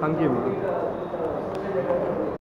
当地嘛。